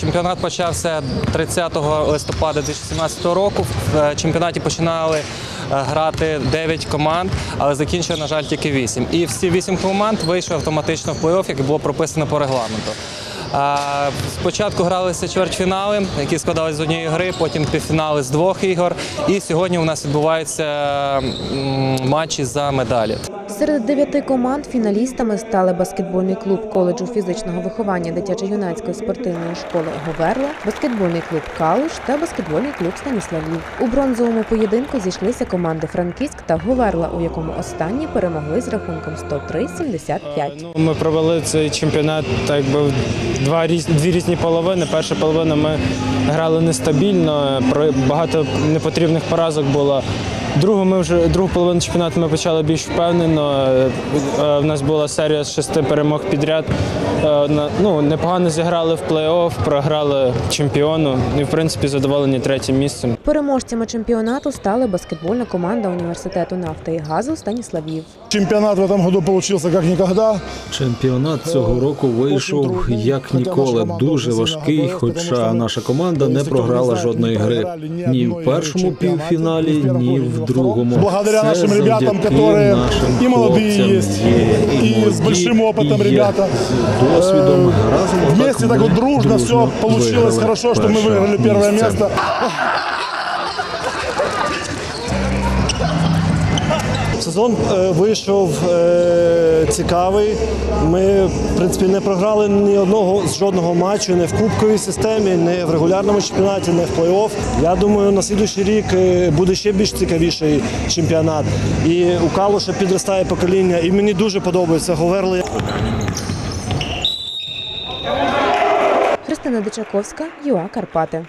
Чемпіонат почався 30 листопада 2017 року. В е, чемпіонаті починали е, грати 9 команд, але закінчили, на жаль, тільки 8. І всі 8 команд вийшли автоматично в плей-офф, як було прописано по регламенту. Спочатку гралися чвертьфінали, які складалися з однієї гри, потім півфінали з двох ігор. І сьогодні у нас відбуваються матчі за медалі. Серед дев'яти команд фіналістами стали баскетбольний клуб коледжу фізичного виховання дитячо-юнацької спортивної школи Говерла, баскетбольний клуб Калуш та баскетбольний клуб Станіславів. У бронзовому поєдинку зійшлися команди Франківськ та Говерла, у якому останні перемогли з рахунком 103-75. Ну, ми провели цей чемпіонат так якби в два дві різні половини. Перша половина ми грали нестабільно, багато непотрібних поразок було. Другу ми вже другу половину чемпіонату ми почали більш впевнено. Е, е, В нас була серія з шести перемог підряд. Е, Ну, непогано зіграли в плей-офф, програли чемпіону і, в принципі, задоволені третім місцем. Переможцями чемпіонату стали баскетбольна команда університету нафти і газу Станіславів. Чемпионат в этом году получился как никогда. Чемпіонат цього року вийшов як ніколи дуже важкий, хоча наша команда не програла жодної гри ні в першому півфіналі, ні в другому. Благодаря Це нашим ребятам, завдяки которые нашим и молодые хлопцям есть, є, и с молоді, большим опытом і є ребята. з досвідом разом. отак Вместе так ми вот дружно все дружно получилось виграли хорошо, что мы перше выиграли первое місце. место. Сезон е, вийшов е, цікавий. Ми, в принципі, не програли ні одного з жодного матчу, не в кубковій системі, не в регулярному чемпіонаті, не в плей-офф. Я думаю, на слідуючий рік е, буде ще більш цікавіший чемпіонат. І у Калуша підростає покоління, і мені дуже подобається Говерли. Христина Дичаковська, ЮА Карпати.